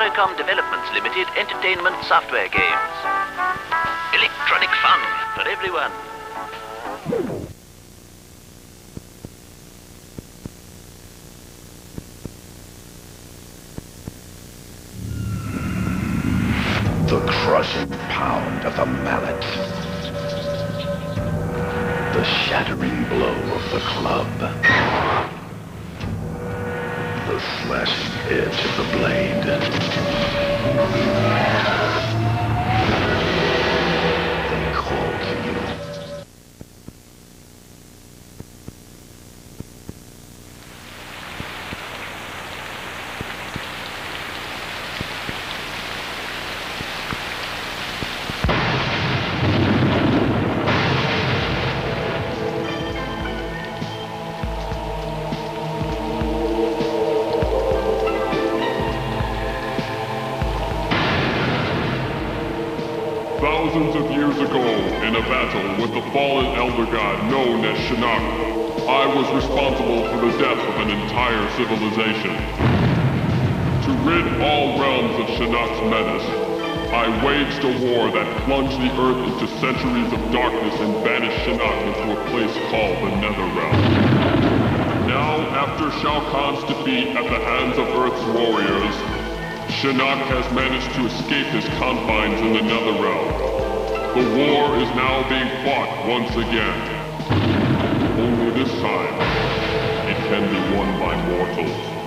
Eurocom Developments Limited entertainment software games. Electronic fun for everyone. The crushing pound of the mallet. The shattering blow of the club. Slashing edge of the blade. Thousands of years ago, in a battle with the fallen elder god known as Shinnok, I was responsible for the death of an entire civilization. To rid all realms of Shinnok's menace, I waged a war that plunged the Earth into centuries of darkness and banished Shinnok into a place called the Netherrealm. Now, after Shao Kahn's defeat at the hands of Earth's warriors, Shinnok has managed to escape his confines in the Netherrealm. The war is now being fought once again. Only this time, it can be won by mortals.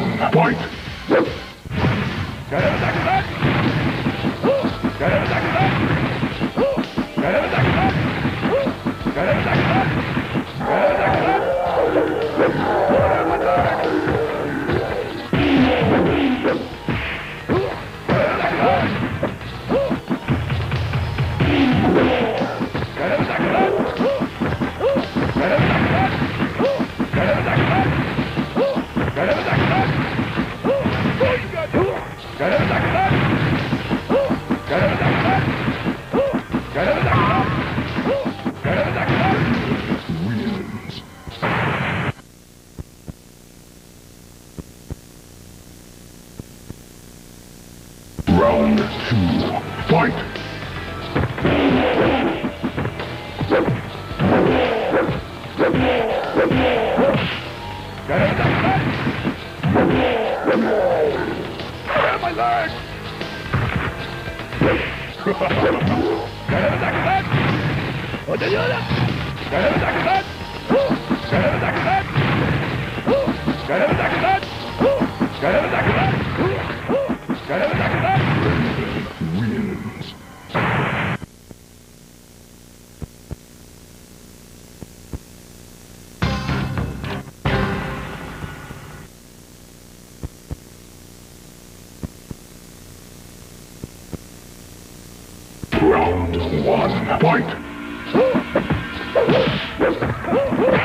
One. Fight! Get him back! What did you do? Get him back! One. Fight!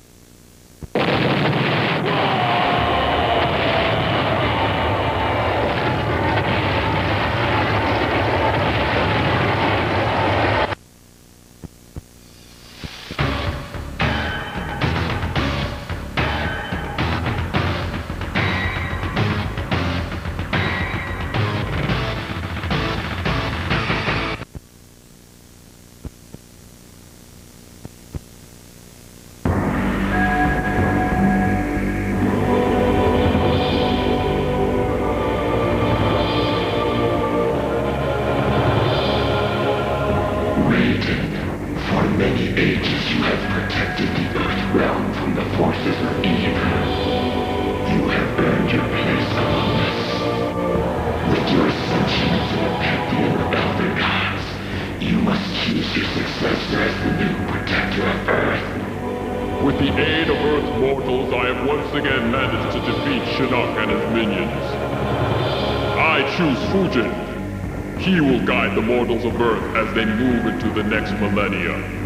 I have once again managed to defeat Shinnok and his minions. I choose Fujin. He will guide the mortals of Earth as they move into the next millennia.